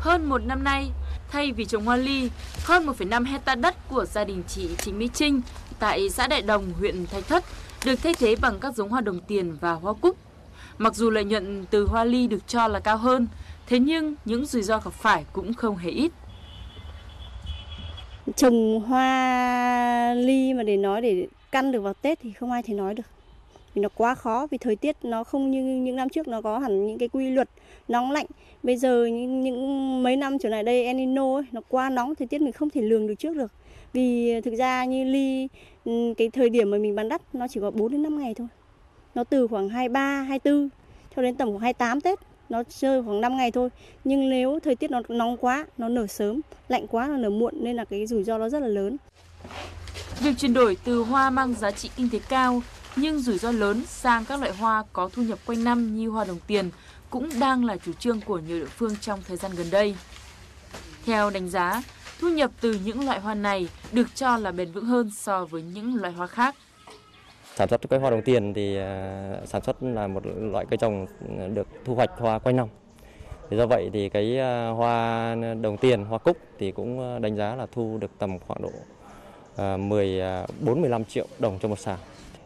Hơn một năm nay, thay vì trồng hoa ly, hơn 1,5 hecta đất của gia đình chị Chính Mỹ Trinh tại xã Đại Đồng, huyện Thạch Thất được thay thế bằng các giống hoa đồng tiền và hoa cúc. Mặc dù lợi nhuận từ hoa ly được cho là cao hơn, thế nhưng những rủi ro gặp phải cũng không hề ít. Trồng hoa ly mà để nói để căn được vào Tết thì không ai thể nói được. Vì nó quá khó vì thời tiết nó không như những năm trước nó có hẳn những cái quy luật nóng lạnh. Bây giờ những, những mấy năm trở lại đây El Nino ấy, nó quá nóng thời tiết mình không thể lường được trước được. Vì ờ, thực ra như ly ừ, cái thời điểm mà mình bán đắt nó chỉ có 4 đến 5 ngày thôi. Nó từ khoảng 23, 24 cho đến tầm khoảng 28 Tết nó chơi khoảng 5 ngày thôi. Nhưng nếu thời tiết nó nóng quá, nó nở sớm, lạnh quá nó nở muộn nên là cái rủi ro nó rất là lớn. Việc chuyển đổi từ hoa mang giá trị kinh tế cao nhưng rủi ro lớn sang các loại hoa có thu nhập quanh năm như hoa đồng tiền cũng đang là chủ trương của nhiều địa phương trong thời gian gần đây. Theo đánh giá, thu nhập từ những loại hoa này được cho là bền vững hơn so với những loại hoa khác. Sản xuất cây hoa đồng tiền thì à, sản xuất là một loại cây trồng được thu hoạch hoa quanh năm. Thì do vậy thì cái à, hoa đồng tiền, hoa cúc thì cũng à, đánh giá là thu được tầm khoảng độ 14 15 triệu đồng cho một xào.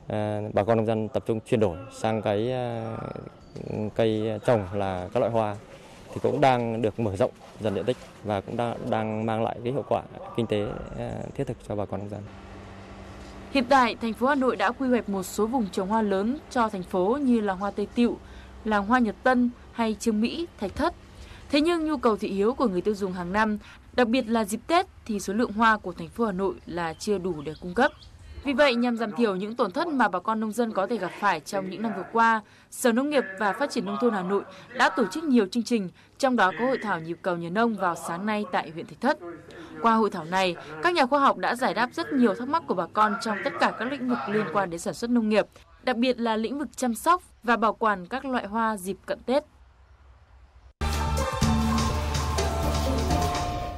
Ờ, bà con nông dân tập trung chuyển đổi sang cái ờ, cây trồng là các loại hoa thì cũng đang được mở rộng dần diện tích và cũng đang đang mang lại cái hiệu quả kinh tế ờ, thiết thực cho bà con nông dân. Hiện tại, thành phố Hà Nội đã quy hoạch một số vùng trồng hoa lớn cho thành phố như là hoa Tây Tiệu, làng hoa Nhật Tân hay Trương Mỹ, Thạch Thất. Thế nhưng nhu cầu thị hiếu của người tiêu dùng hàng năm, đặc biệt là dịp Tết thì số lượng hoa của thành phố Hà Nội là chưa đủ để cung cấp. Vì vậy, nhằm giảm thiểu những tổn thất mà bà con nông dân có thể gặp phải trong những năm vừa qua, Sở Nông nghiệp và Phát triển Nông thôn Hà Nội đã tổ chức nhiều chương trình, trong đó có hội thảo nhịp cầu nhà nông vào sáng nay tại huyện Thạch Thất. Qua hội thảo này, các nhà khoa học đã giải đáp rất nhiều thắc mắc của bà con trong tất cả các lĩnh vực liên quan đến sản xuất nông nghiệp, đặc biệt là lĩnh vực chăm sóc và bảo quản các loại hoa dịp cận Tết.